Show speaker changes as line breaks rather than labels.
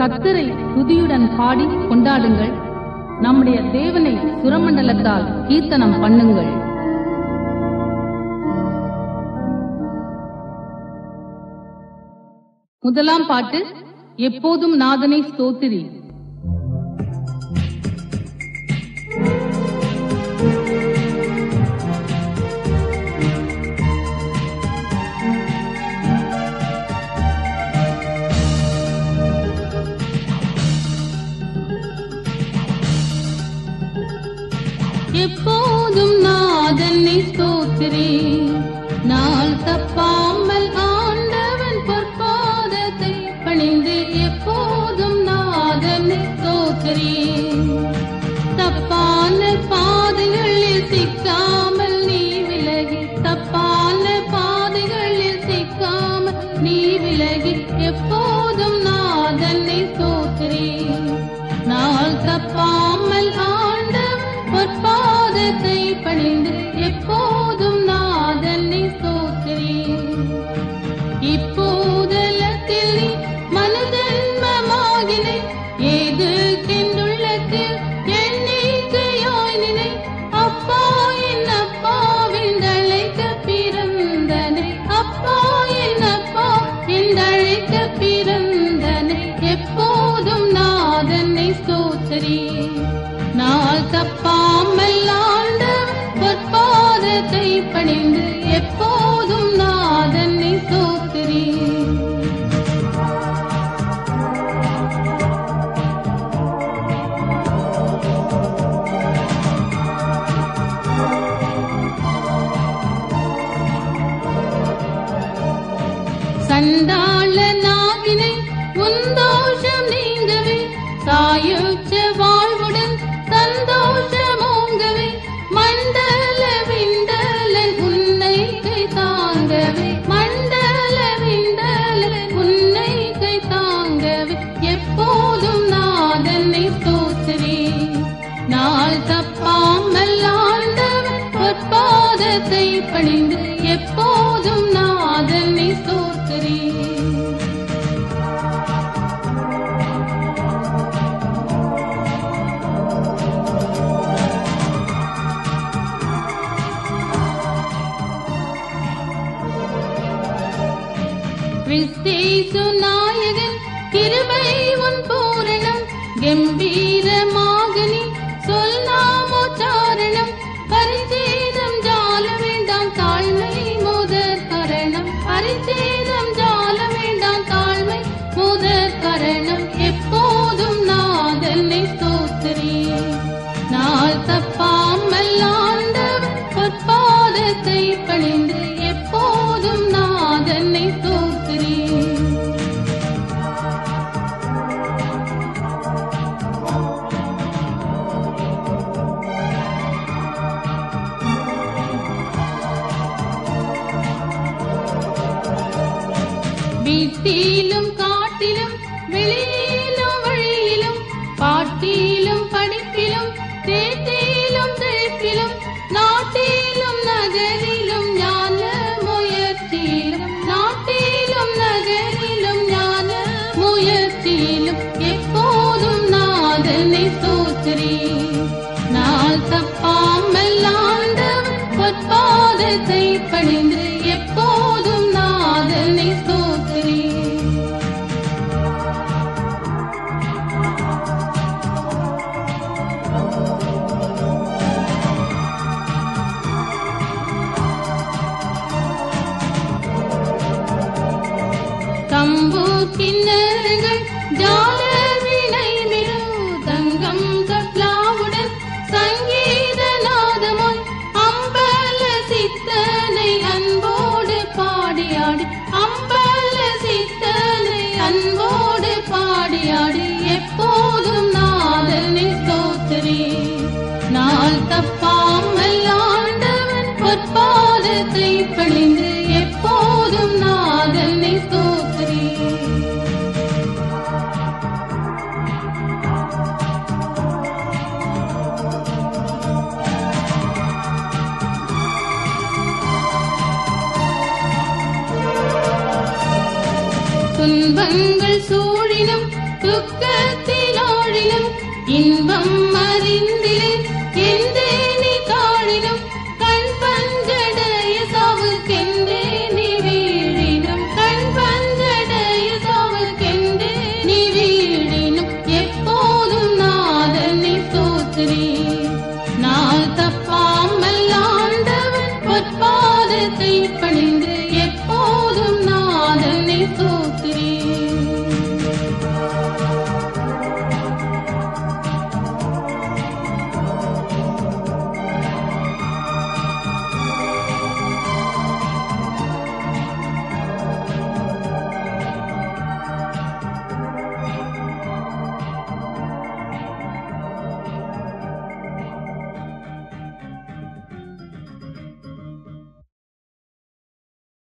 கத்தரை துதியுடன் பாடி கொண்டாடுங்கள். நம்முடைய தேவனை சுரமண்டலத்தால் கீர்த்தனம் பண்ணுங்கள். முதலாம் பாட்டு எப்போதும் நாதனை ஸ்தோத்திரி. me. தப்பாமல் ஆண்ட பொற்பாதத்தை பணிந்து எப்போதும் நாதனை சோத்திரி சண்டாள நாகினை உன் தோஷம் நீங்கவே சாயுச்சவா கரத்தை பணிந்து எப்போதும் நாதனை தோற்கிறேன் கிருபை உன் பூரணம் கம்பீர gente really? கிண்ணங்கள் ஜால வினை மிரு தங்கம் கப்லாவுடன் சங்கீத நாதமோய் அம்பல சித்தனை அன்போடு பாடியாடி அம்பல சித்தனை அன்போடு பாடியாடி எப்போதும் துன்பங்கள் சூ